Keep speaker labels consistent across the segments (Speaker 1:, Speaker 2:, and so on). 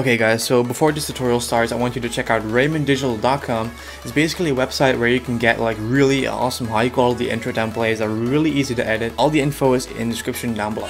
Speaker 1: Okay guys, so before this tutorial starts, I want you to check out RaminDigital.com. It's basically a website where you can get like really awesome high quality intro templates that are really easy to edit. All the info is in the description down below.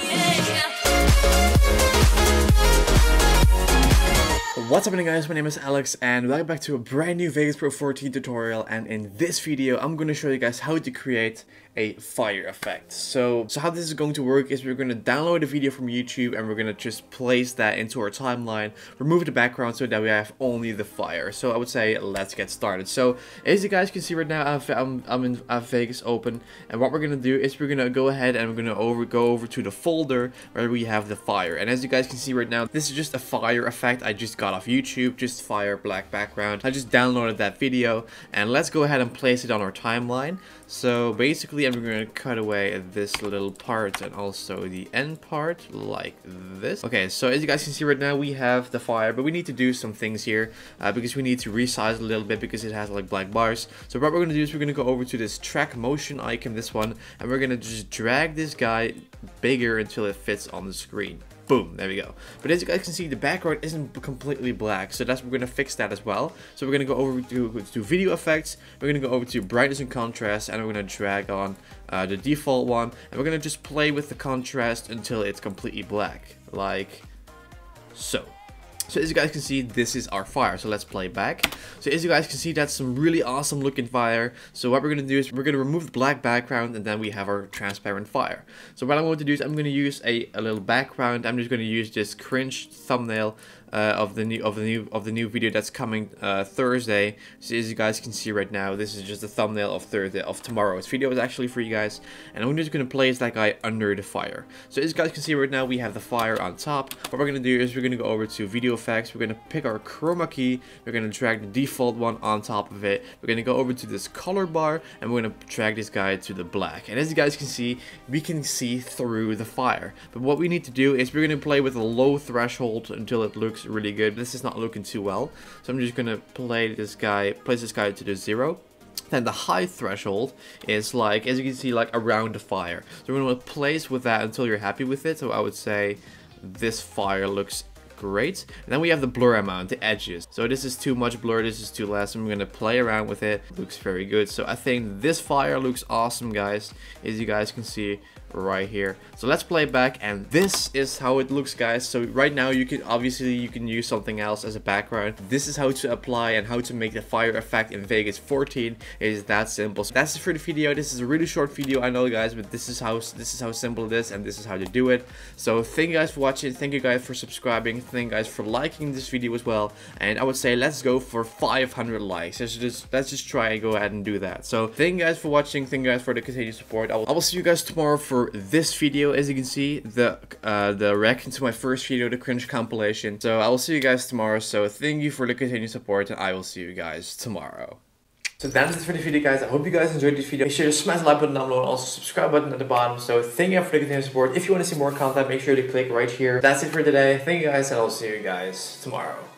Speaker 1: What's happening guys, my name is Alex and welcome back to a brand new Vegas Pro 14 tutorial and in this video I'm going to show you guys how to create a fire effect. So, so how this is going to work is we're going to download a video from YouTube and we're going to just place that into our timeline, remove the background so that we have only the fire. So I would say let's get started. So as you guys can see right now, I'm, I'm in I Vegas open and what we're going to do is we're going to go ahead and we're going to over go over to the folder where we have the fire. And as you guys can see right now, this is just a fire effect I just got off YouTube, just fire black background. I just downloaded that video and let's go ahead and place it on our timeline. So basically I'm going to cut away this little part and also the end part like this. Okay, so as you guys can see right now we have the fire, but we need to do some things here uh, because we need to resize a little bit because it has like black bars. So what we're going to do is we're going to go over to this track motion icon, this one, and we're going to just drag this guy bigger until it fits on the screen. Boom, there we go. But as you guys can see, the background isn't completely black, so that's we're gonna fix that as well. So we're gonna go over to, to video effects, we're gonna go over to brightness and contrast, and we're gonna drag on uh, the default one, and we're gonna just play with the contrast until it's completely black, like so. So as you guys can see, this is our fire. So let's play back. So as you guys can see, that's some really awesome looking fire. So what we're going to do is we're going to remove the black background and then we have our transparent fire. So what I'm going to do is I'm going to use a, a little background. I'm just going to use this cringe thumbnail uh, of the new of the new of the new video that's coming uh, Thursday. So as you guys can see right now, this is just a thumbnail of Thursday of tomorrow's video is actually for you guys, and I'm just gonna place that guy under the fire. So as you guys can see right now, we have the fire on top. What we're gonna do is we're gonna go over to video effects. We're gonna pick our chroma key. We're gonna drag the default one on top of it. We're gonna go over to this color bar, and we're gonna drag this guy to the black. And as you guys can see, we can see through the fire. But what we need to do is we're gonna play with a low threshold until it looks looks really good. This is not looking too well. So I'm just gonna play this guy, place this guy to the zero. Then the high threshold is like, as you can see, like around the fire. So we're gonna place with that until you're happy with it. So I would say this fire looks great. And then we have the blur amount, the edges. So this is too much blur, this is too less. I'm gonna play around with it. Looks very good. So I think this fire looks awesome, guys. As you guys can see, right here. So let's play back and this is how it looks guys. So right now you can obviously you can use something else as a background. This is how to apply and how to make the fire effect in Vegas 14. It is that simple. So that's it for the video. This is a really short video I know guys but this is how this is how simple it is and this is how to do it. So thank you guys for watching. Thank you guys for subscribing. Thank you guys for liking this video as well. And I would say let's go for 500 likes. Let's just let's just try and go ahead and do that. So thank you guys for watching. Thank you guys for the continued support. I will, I will see you guys tomorrow for for this video. As you can see, the uh, the reaction to my first video, the cringe compilation. So I will see you guys tomorrow. So thank you for the continued support, and I will see you guys tomorrow. So that's it for the video guys. I hope you guys enjoyed this video. Make sure to smash the like button down below and also subscribe button at the bottom. So thank you for the continued support. If you want to see more content, make sure to click right here. That's it for today. Thank you guys and I'll see you guys tomorrow.